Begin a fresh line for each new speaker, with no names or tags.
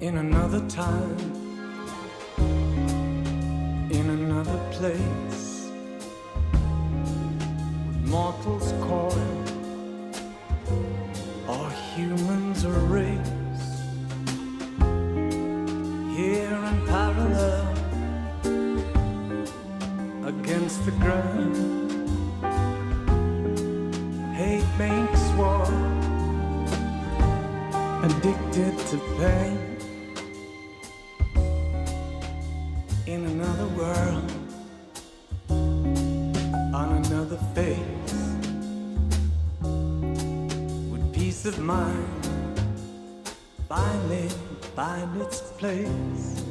in another time, in another place, mortals coil, or humans a race, here in parallel against the ground. Hate makes war, addicted to pain. In another world, on another face, with peace of mind, finally find its place.